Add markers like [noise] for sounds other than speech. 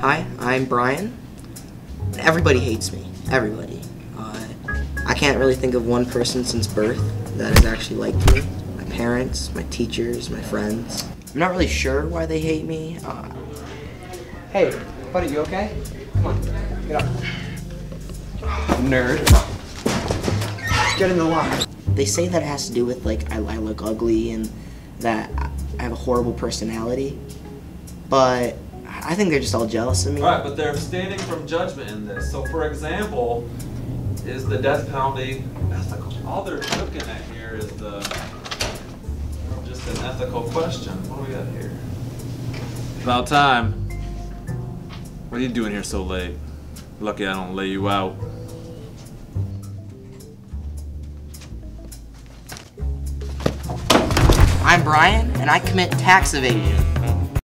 Hi, I'm Brian. Everybody hates me. Everybody. Uh, I can't really think of one person since birth that has actually liked me. My parents, my teachers, my friends. I'm not really sure why they hate me. Uh, Hey, buddy, you okay? Come on, get up. [sighs] Nerd. Get in the locker. they say that it has to do with like I, I look ugly and that I have a horrible personality. But I think they're just all jealous of me. Alright, but they're abstaining from judgment in this. So, for example, is the death penalty ethical? All they're looking at here is the just an ethical question. What do we got here? About time. What are you doing here so late? Lucky I don't lay you out. I'm Brian, and I commit tax evasion.